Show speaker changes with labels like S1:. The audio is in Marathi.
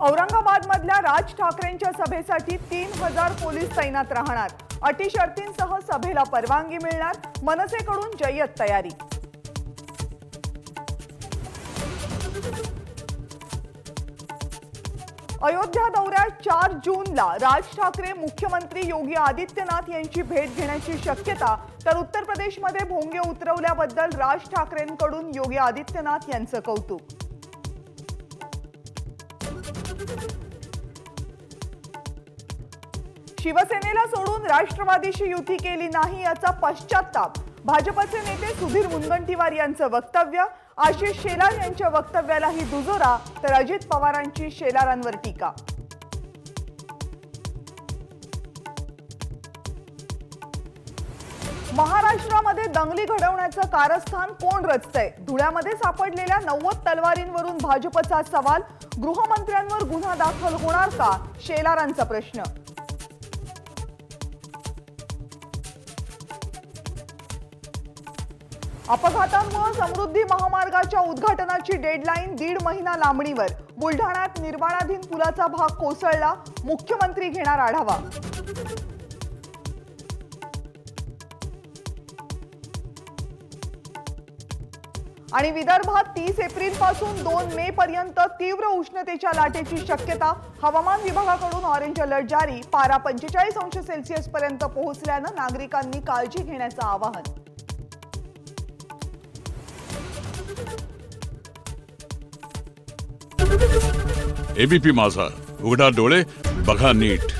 S1: औरंगाबादमधल्या राज ठाकरेंच्या सभेसाठी तीन हजार पोलीस तैनात राहणार. अटी शर्तींसह सभेला परवानगी मिळणार. मनसेकडून जय्यत तयारी. अयोध्या दौऱ्यात चार जूनला राज ठाकरे मुख्यमंत्री योगी आदित्यनाथ यांची भेट घेण्याची शक्यता तर उत्तर प्रदेशमध्ये भोंगे उतरवल्याबद्दल राज ठाकरेंकडून योगी आदित्यनाथ यांचं कौतुक. शिवसेनेला सोडून राष्ट्रवादीशी युती केली नाही याचा पश्चाताप भाजपचे नेते सुधीर मुनगंटीवार यांचं वक्तव्य आशिष शेलार यांच्या वक्तव्यालाही दुजोरा तर अजित पवारांची शेलारांवर टीका. महाराष्ट्रामध्ये दंगली घडवण्याचं कारस्थान कोण रचतंय? धुळ्यामध्ये सापडलेल्या नव्वद तलवारींवरून भाजपचा सवाल गृहमंत्र्यांवर गुन्हा दाखल होणार का? शेलारांचा प्रश्न. अपघातांमुळे समृद्धी महामार्गाच्या उद्घाटनाची डेडलाईन दीड महिना लांबणीवर. बुलढाण्यात निर्माणाधीन पुलाचा भाग कोसळला मुख्यमंत्री घेणार आढावा. आणि विदर्भात तीस एप्रिलपासून दोन मे पर्यंत तीव्र उष्णतेच्या लाटेची शक्यता हवामान विभागाकडून ऑरेंज अलर्ट जारी. पारा पंचेचाळीस अंश सेल्सिअस पर्यंत पोहोचल्यानं नागरिकांनी काळजी घेण्याचं आवाहन.
S2: एबीपी माझा. उघडा डोळे बघा नीट.